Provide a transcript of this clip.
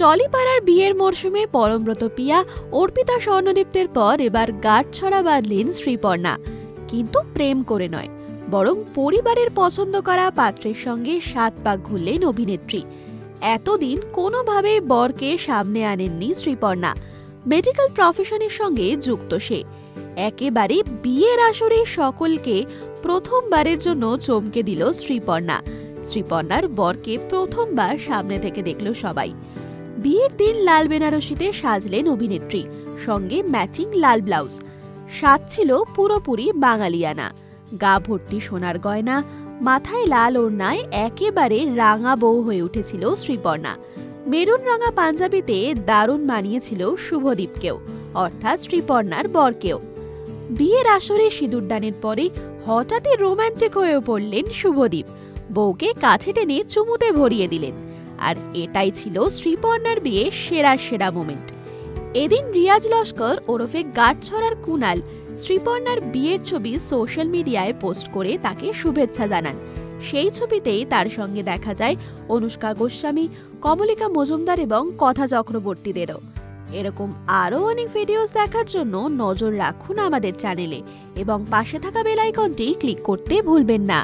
টলিপাড়ার বিয়ের মরশুমে পরমব্রত পিয়া, অর্পিতা স্বর্ণদীপ্তের পর এবার গাঁট ছড়া বাঁধলেন শ্রীপর্ণা। কিন্তু প্রেম করে নয়, বরং পরিবারের পছন্দ করা পাত্রের সঙ্গে সাত পাক ঘুরলেন অভিনেত্রী। এতদিন কোনোভাবে বরকে সামনে আনেননি শ্রীপর্ণা, মেডিকেল প্রফেশনের সঙ্গে যুক্ত সে। একেবারে বিয়ের আসরে সকলকে প্রথমবারের জন্য চমকে দিল শ্রীপর্ণা। শ্রীপর্ণার বরকে প্রথমবার সামনে থেকে দেখল সবাই। বিয়ের দিন লাল বেনারসিতে সাজলেন অভিনেত্রী, সঙ্গে ম্যাচিং লাল ব্লাউজ। সাজ ছিল পুরোপুরি বাঙালিয়ানা। গা ভর্তি সোনার গয়না, মাথায় লাল ওড়নায় একেবারে রাঙা বউ হয়ে উঠেছিল শ্রীপর্ণা। মেরুন রঙা পাঞ্জাবিতে দারুণ মানিয়েছিল শুভদীপকেও, অর্থাৎ শ্রীপর্ণার বরকেও। বিয়ের আসরে সিঁদুরদানের পরে হঠাৎই রোমান্টিক হয়ে পড়লেন শুভদীপ। বউকে কাছে টেনে চুমুতে ভরিয়ে দিলেন। আর এটাই ছিল শ্রীপর্ণার বিয়ে সেরা সেরা মোমেন্ট এদিন রিয়াজ লস্কর ওরফে গাঁটছড়ার কুনাল শ্রীপর্ণার বিয়ের ছবি সোশ্যাল মিডিয়ায় পোস্ট করে তাকে শুভেচ্ছা জানান। সেই ছবিতেই তার সঙ্গে দেখা যায় অনুষ্কা গোস্বামী, কমলিকা মজুমদার এবং কথা চক্রবর্তীদেরও। এরকম আরও অনেক ভিডিওস দেখার জন্য নজর রাখুন আমাদের চ্যানেলে এবং পাশে থাকা বেল আইকনটি ক্লিক করতে ভুলবেন না।